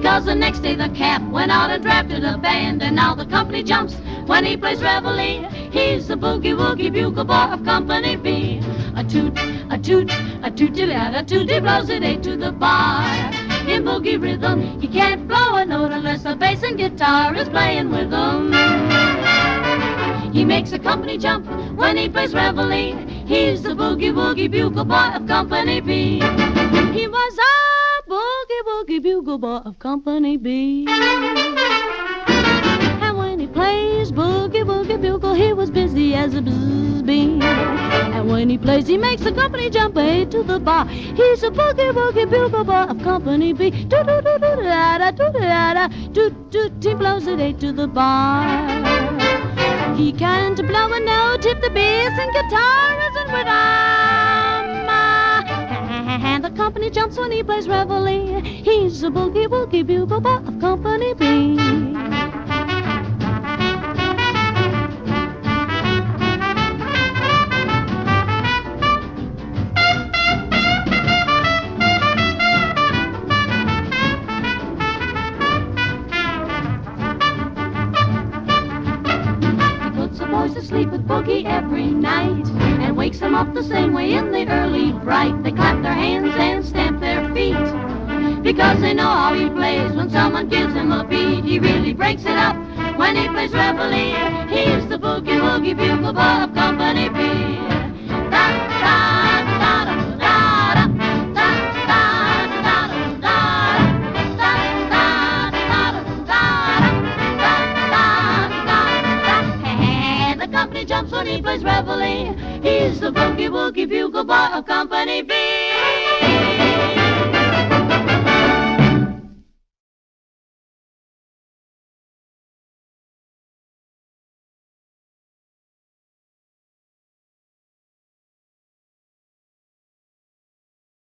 Because the next day the cap went out and drafted a band, and now the company jumps when he plays reveille. He's the boogie woogie bugle boy of Company B. A toot, a toot, a tooty a tooty blows it eight to the bar. In boogie rhythm, he can't blow a note unless the bass and guitar is playing with him. He makes the company jump when he plays reveille. He's the boogie woogie bugle boy of Company B. He was a boogie woogie bugle boy of Company B. And when he plays boogie woogie bugle, he was busy as a bee. And when he plays, he makes the company jump eight to the bar. He's a boogie woogie bugle boy of Company B. Do do do do da da do da da do do. He blows it eight to the bar. He can't blow a note if the bass and guitar isn't with him. Company jumps when he plays reveille. He's a boogie woogie bugle of Company B. sleep with Boogie every night and wakes them up the same way in the early bright. They clap their hands and stamp their feet because they know how he plays when someone gives him a beat. He really breaks it up when he plays reveille. He's the boogie woogie bugle boy of Company B. Da jumps when he plays reveille. He's the boogie woogie bugle boy of Company B.